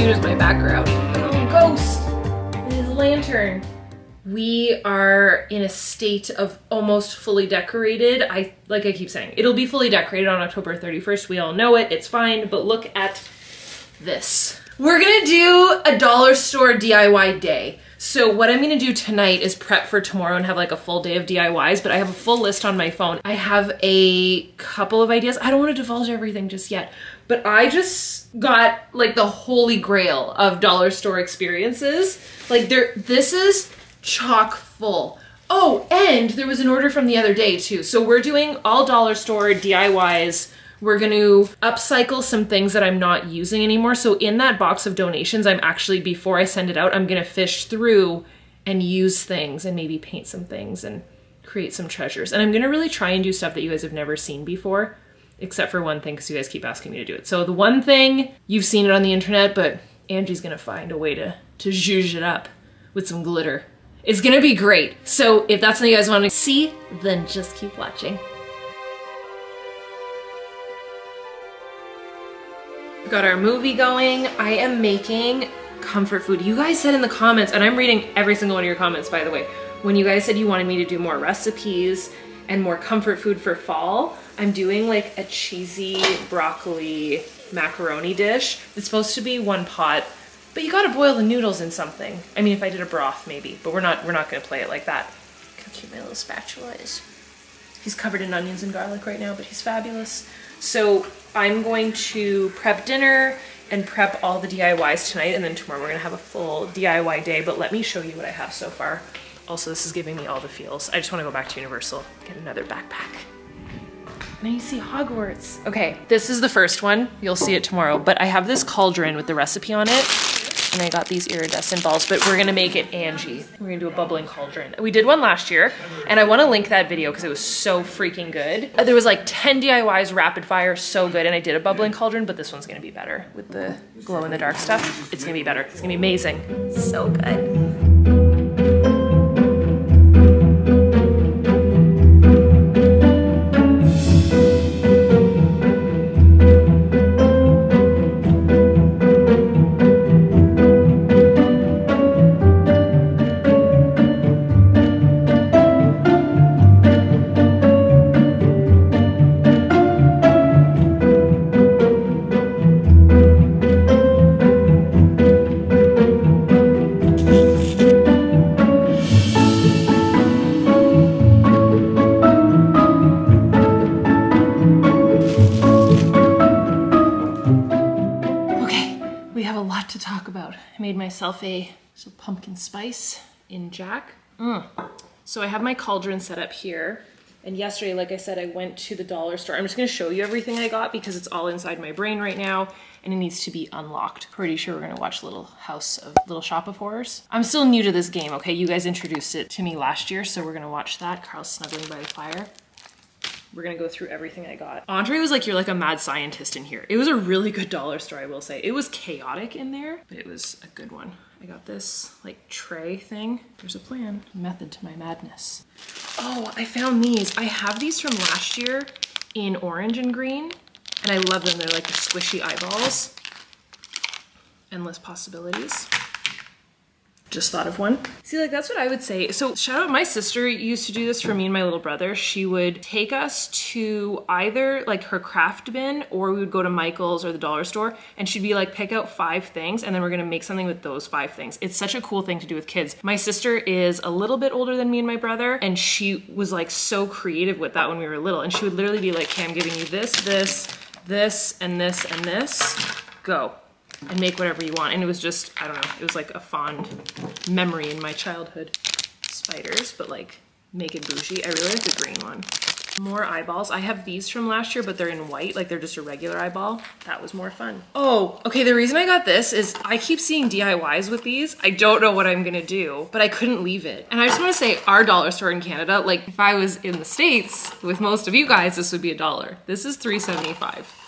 cute as my background. A little ghost and his lantern. We are in a state of almost fully decorated. I Like I keep saying, it'll be fully decorated on October 31st. We all know it, it's fine, but look at this. We're gonna do a dollar store DIY day. So what I'm gonna do tonight is prep for tomorrow and have like a full day of DIYs, but I have a full list on my phone. I have a couple of ideas. I don't wanna divulge everything just yet, but I just got like the holy grail of dollar store experiences. Like there, this is chock full. Oh, and there was an order from the other day too. So we're doing all dollar store DIYs we're going to upcycle some things that I'm not using anymore. So in that box of donations, I'm actually, before I send it out, I'm going to fish through and use things and maybe paint some things and create some treasures. And I'm going to really try and do stuff that you guys have never seen before, except for one thing, because you guys keep asking me to do it. So the one thing, you've seen it on the internet, but Angie's going to find a way to, to zhuzh it up with some glitter. It's going to be great. So if that's something you guys want to see, then just keep watching. Got our movie going. I am making comfort food. You guys said in the comments, and I'm reading every single one of your comments, by the way, when you guys said you wanted me to do more recipes and more comfort food for fall, I'm doing like a cheesy broccoli macaroni dish. It's supposed to be one pot, but you gotta boil the noodles in something. I mean, if I did a broth, maybe, but we're not, we're not gonna play it like that. How cute my little spatula is. He's covered in onions and garlic right now, but he's fabulous. So I'm going to prep dinner and prep all the DIYs tonight and then tomorrow we're gonna have a full DIY day, but let me show you what I have so far. Also, this is giving me all the feels. I just wanna go back to Universal, get another backpack. Now you see Hogwarts. Okay, this is the first one. You'll see it tomorrow, but I have this cauldron with the recipe on it and I got these iridescent balls, but we're gonna make it Angie. We're gonna do a bubbling cauldron. We did one last year, and I wanna link that video because it was so freaking good. Uh, there was like 10 DIYs rapid fire, so good, and I did a bubbling cauldron, but this one's gonna be better with the glow in the dark stuff. It's gonna be better, it's gonna be amazing. So good. Myself a so pumpkin spice in Jack. Mm. So I have my cauldron set up here. And yesterday, like I said, I went to the dollar store. I'm just gonna show you everything I got because it's all inside my brain right now and it needs to be unlocked. Pretty sure we're gonna watch Little House of Little Shop of Horrors. I'm still new to this game, okay? You guys introduced it to me last year, so we're gonna watch that. Carl's snuggling by the fire. We're gonna go through everything I got. Andre was like, you're like a mad scientist in here. It was a really good dollar store, I will say. It was chaotic in there, but it was a good one. I got this like tray thing. There's a plan, method to my madness. Oh, I found these. I have these from last year in orange and green, and I love them. They're like the squishy eyeballs. Endless possibilities just thought of one. See, like that's what I would say. So shout out, my sister used to do this for me and my little brother. She would take us to either like her craft bin or we would go to Michael's or the dollar store and she'd be like, pick out five things and then we're gonna make something with those five things. It's such a cool thing to do with kids. My sister is a little bit older than me and my brother and she was like so creative with that when we were little and she would literally be like, okay, I'm giving you this, this, this, and this, and this, go and make whatever you want. And it was just, I don't know, it was like a fond memory in my childhood. Spiders, but like make it bougie. I really like the green one. More eyeballs. I have these from last year, but they're in white, like they're just a regular eyeball. That was more fun. Oh, okay, the reason I got this is I keep seeing DIYs with these. I don't know what I'm gonna do, but I couldn't leave it. And I just wanna say our dollar store in Canada, like if I was in the States with most of you guys, this would be a dollar. This is 375.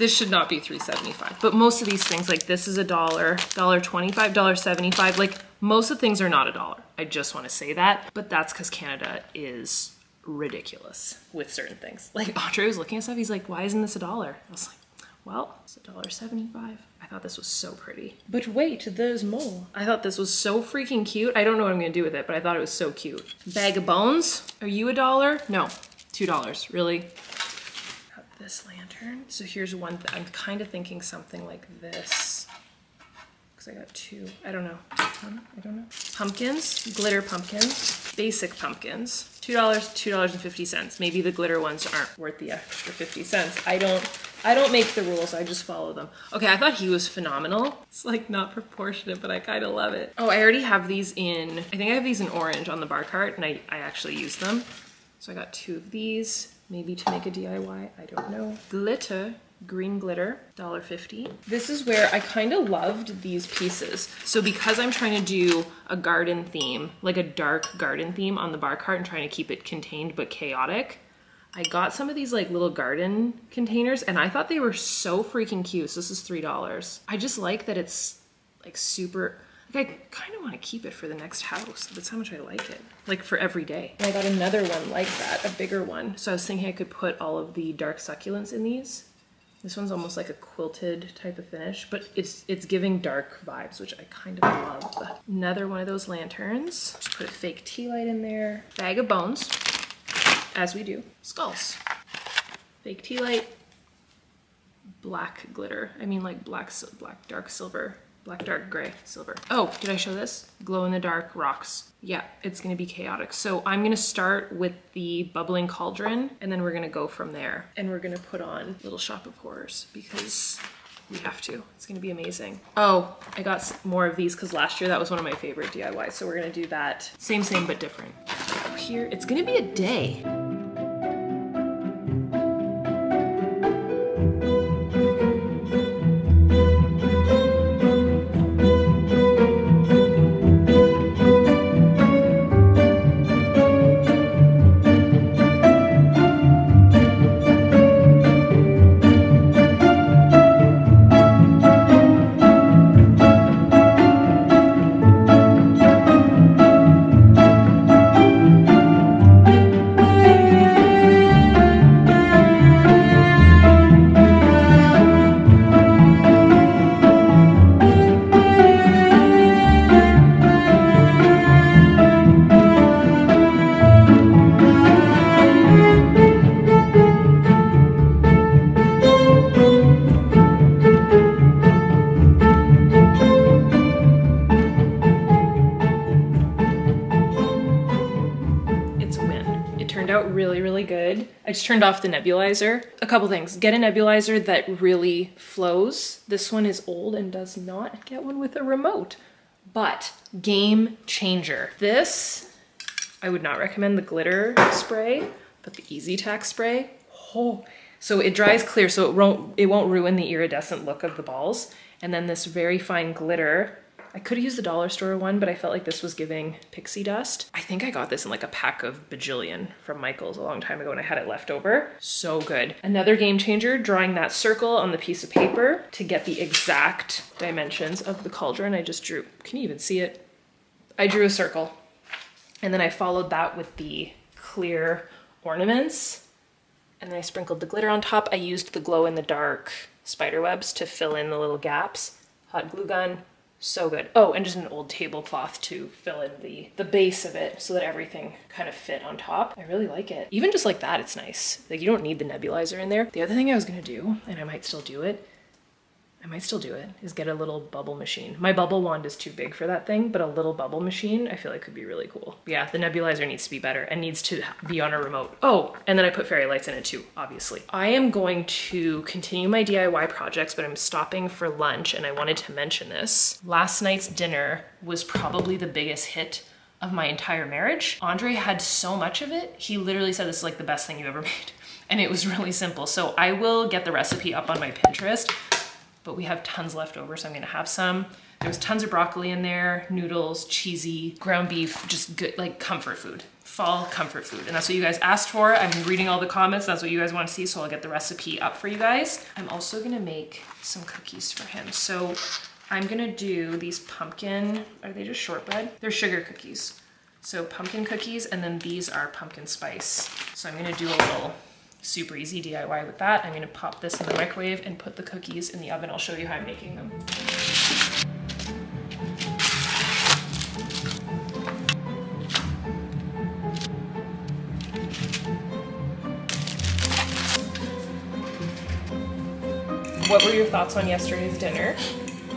This should not be 375 but most of these things like this is a dollar, dollar 25, dollar 75. Like most of the things are not a dollar. I just want to say that, but that's because Canada is ridiculous with certain things. Like Andre was looking at stuff, he's like, why isn't this a dollar? I was like, Well, it's $1.75. I thought this was so pretty. But wait, there's more. I thought this was so freaking cute. I don't know what I'm gonna do with it, but I thought it was so cute. Bag of bones. Are you a dollar? No, $2, really? This lantern. So here's one, I'm kind of thinking something like this. Cause I got two, I don't know, I don't know. Pumpkins, glitter pumpkins, basic pumpkins. $2, $2.50. Maybe the glitter ones aren't worth the extra 50 cents. I don't, I don't make the rules, I just follow them. Okay, I thought he was phenomenal. It's like not proportionate, but I kind of love it. Oh, I already have these in, I think I have these in orange on the bar cart and I, I actually use them. So I got two of these, maybe to make a DIY, I don't know. Glitter, green glitter, $1.50. This is where I kind of loved these pieces. So because I'm trying to do a garden theme, like a dark garden theme on the bar cart and trying to keep it contained but chaotic, I got some of these like little garden containers and I thought they were so freaking cute. So this is $3. I just like that it's like super, like I kind of want to keep it for the next house. That's how much I like it. Like for every day. And I got another one like that, a bigger one. So I was thinking I could put all of the dark succulents in these. This one's almost like a quilted type of finish, but it's it's giving dark vibes, which I kind of love. Another one of those lanterns. Just put a fake tea light in there. Bag of bones as we do, skulls. Fake tea light, black glitter. I mean like black, black dark silver, black dark gray silver. Oh, did I show this? Glow in the dark rocks. Yeah, it's gonna be chaotic. So I'm gonna start with the bubbling cauldron and then we're gonna go from there. And we're gonna put on Little Shop of Horrors because we have to. It's gonna be amazing. Oh, I got more of these because last year that was one of my favorite DIYs. So we're gonna do that. Same, same, but different. Here, it's gonna be a day. I just turned off the nebulizer. A couple things. Get a nebulizer that really flows. This one is old and does not get one with a remote. But game changer. This, I would not recommend the glitter spray, but the Easy Tack spray. Oh, so it dries clear, so it won't, it won't ruin the iridescent look of the balls. And then this very fine glitter I could have used the dollar store one, but I felt like this was giving pixie dust. I think I got this in like a pack of bajillion from Michael's a long time ago and I had it left over. So good. Another game changer, drawing that circle on the piece of paper to get the exact dimensions of the cauldron I just drew. Can you even see it? I drew a circle and then I followed that with the clear ornaments and then I sprinkled the glitter on top. I used the glow in the dark spider webs to fill in the little gaps. Hot glue gun, so good. Oh, and just an old tablecloth to fill in the, the base of it so that everything kind of fit on top. I really like it. Even just like that, it's nice. Like you don't need the nebulizer in there. The other thing I was gonna do, and I might still do it, I might still do it, is get a little bubble machine. My bubble wand is too big for that thing, but a little bubble machine I feel like could be really cool. Yeah, the nebulizer needs to be better and needs to be on a remote. Oh, and then I put fairy lights in it too, obviously. I am going to continue my DIY projects, but I'm stopping for lunch and I wanted to mention this. Last night's dinner was probably the biggest hit of my entire marriage. Andre had so much of it. He literally said this is like the best thing you ever made. And it was really simple. So I will get the recipe up on my Pinterest but we have tons left over, so I'm gonna have some. There was tons of broccoli in there, noodles, cheesy, ground beef, just good, like comfort food. Fall comfort food. And that's what you guys asked for. I'm reading all the comments. That's what you guys want to see, so I'll get the recipe up for you guys. I'm also gonna make some cookies for him. So I'm gonna do these pumpkin, are they just shortbread? They're sugar cookies. So pumpkin cookies, and then these are pumpkin spice. So I'm gonna do a little super easy DIY with that. I'm gonna pop this in the microwave and put the cookies in the oven. I'll show you how I'm making them. What were your thoughts on yesterday's dinner?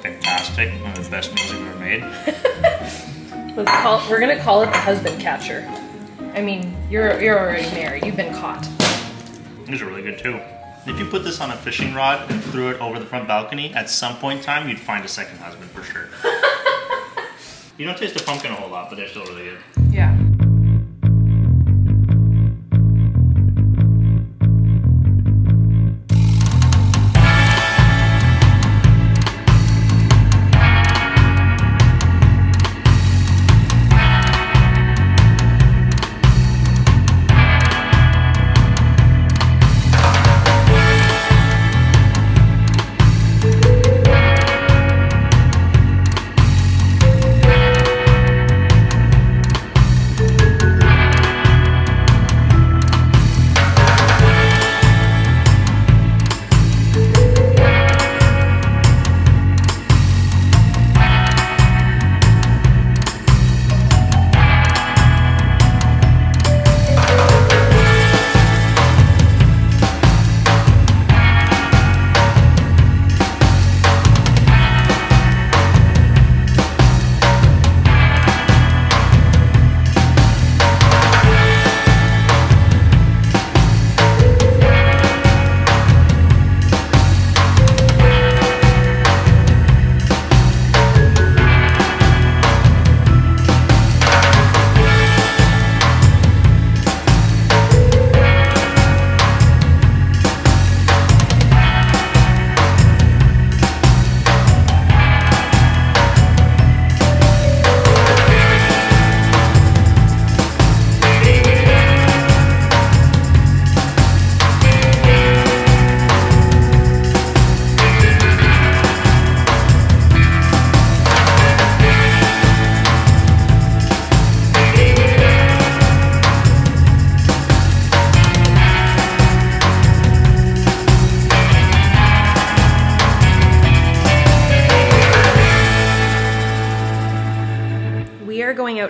Fantastic. One of the best meals we've ever made. Let's call, we're gonna call it the husband catcher. I mean, you're you're already married. You've been caught. These are really good too. If you put this on a fishing rod and threw it over the front balcony, at some point in time, you'd find a second husband for sure. you don't taste the pumpkin a whole lot, but they're still really good. Yeah.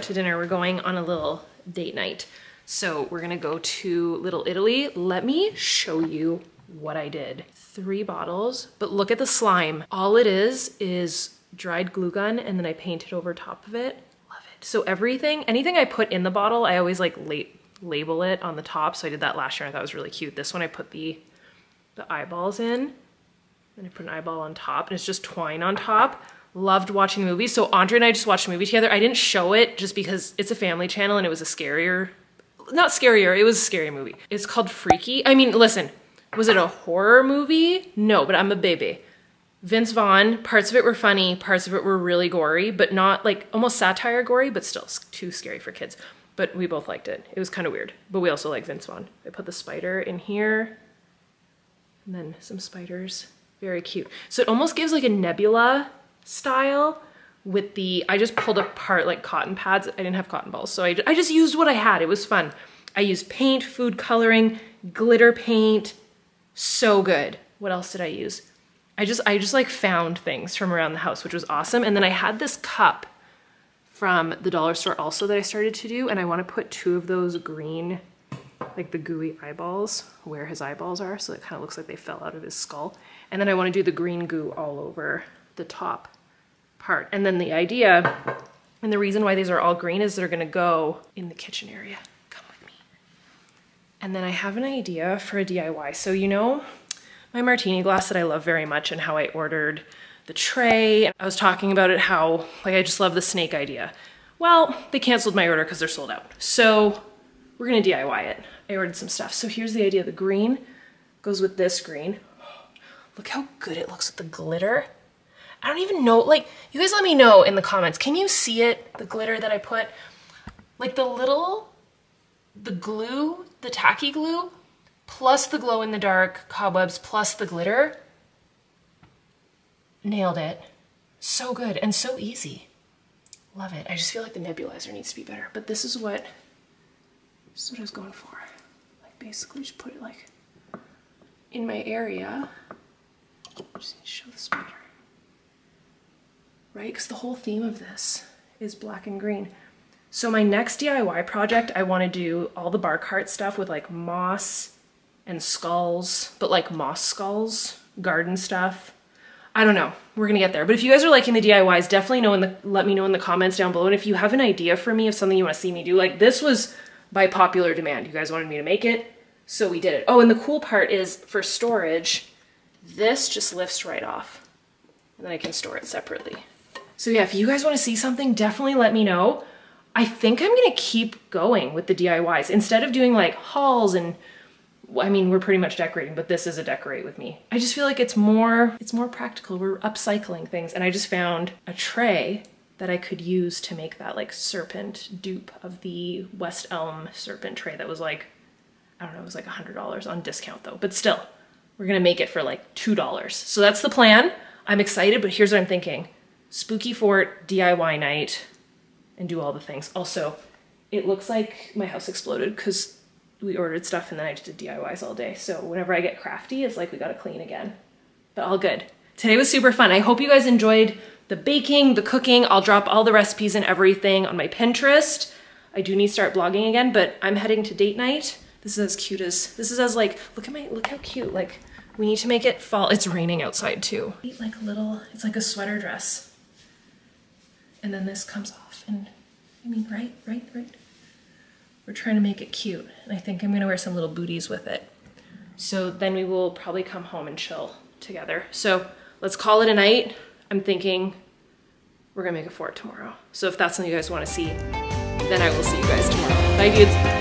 To dinner. We're going on a little date night. So we're gonna go to Little Italy. Let me show you what I did. Three bottles, but look at the slime. All it is is dried glue gun and then I painted over top of it. Love it. So everything, anything I put in the bottle, I always like la label it on the top. So I did that last year and I thought it was really cute. This one I put the, the eyeballs in. Then I put an eyeball on top and it's just twine on top. Loved watching the movie. So Andre and I just watched the movie together. I didn't show it just because it's a family channel and it was a scarier, not scarier, it was a scary movie. It's called Freaky. I mean, listen, was it a horror movie? No, but I'm a baby. Vince Vaughn, parts of it were funny, parts of it were really gory, but not like almost satire gory, but still too scary for kids. But we both liked it. It was kind of weird, but we also like Vince Vaughn. I put the spider in here and then some spiders. Very cute. So it almost gives like a nebula style with the, I just pulled apart like cotton pads. I didn't have cotton balls, so I, I just used what I had. It was fun. I used paint, food coloring, glitter paint. So good. What else did I use? I just, I just like found things from around the house, which was awesome. And then I had this cup from the dollar store also that I started to do. And I want to put two of those green, like the gooey eyeballs where his eyeballs are. So it kind of looks like they fell out of his skull. And then I want to do the green goo all over the top part. And then the idea, and the reason why these are all green is they're gonna go in the kitchen area. Come with me. And then I have an idea for a DIY. So you know my martini glass that I love very much and how I ordered the tray. I was talking about it how, like I just love the snake idea. Well, they canceled my order because they're sold out. So we're gonna DIY it. I ordered some stuff. So here's the idea. The green goes with this green. Look how good it looks with the glitter. I don't even know, like, you guys let me know in the comments. Can you see it, the glitter that I put? Like the little, the glue, the tacky glue, plus the glow in the dark cobwebs, plus the glitter. Nailed it. So good and so easy. Love it. I just feel like the nebulizer needs to be better, but this is what, this is what I was going for. Like basically just put it like in my area. Just need to show this better. Right, because the whole theme of this is black and green. So my next DIY project, I want to do all the bar cart stuff with like moss and skulls, but like moss skulls, garden stuff. I don't know. We're gonna get there. But if you guys are liking the DIYs, definitely know in the let me know in the comments down below. And if you have an idea for me of something you want to see me do, like this was by popular demand. You guys wanted me to make it, so we did it. Oh, and the cool part is for storage, this just lifts right off. And then I can store it separately. So yeah, if you guys want to see something, definitely let me know. I think I'm gonna keep going with the DIYs. Instead of doing like hauls and I mean, we're pretty much decorating, but this is a decorate with me. I just feel like it's more, it's more practical. We're upcycling things. And I just found a tray that I could use to make that like serpent dupe of the West Elm serpent tray that was like, I don't know, it was like a $100 on discount though, but still, we're gonna make it for like $2. So that's the plan. I'm excited, but here's what I'm thinking. Spooky Fort DIY night and do all the things. Also, it looks like my house exploded because we ordered stuff and then I just did DIYs all day. So whenever I get crafty, it's like we gotta clean again. But all good. Today was super fun. I hope you guys enjoyed the baking, the cooking. I'll drop all the recipes and everything on my Pinterest. I do need to start blogging again, but I'm heading to date night. This is as cute as, this is as like, look at my, look how cute. Like we need to make it fall. It's raining outside too. Like a little, it's like a sweater dress. And then this comes off and I mean, right, right, right. We're trying to make it cute. And I think I'm gonna wear some little booties with it. So then we will probably come home and chill together. So let's call it a night. I'm thinking we're gonna make a fort tomorrow. So if that's something you guys wanna see, then I will see you guys tomorrow. Bye dudes.